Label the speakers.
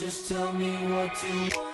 Speaker 1: Just tell me what you want.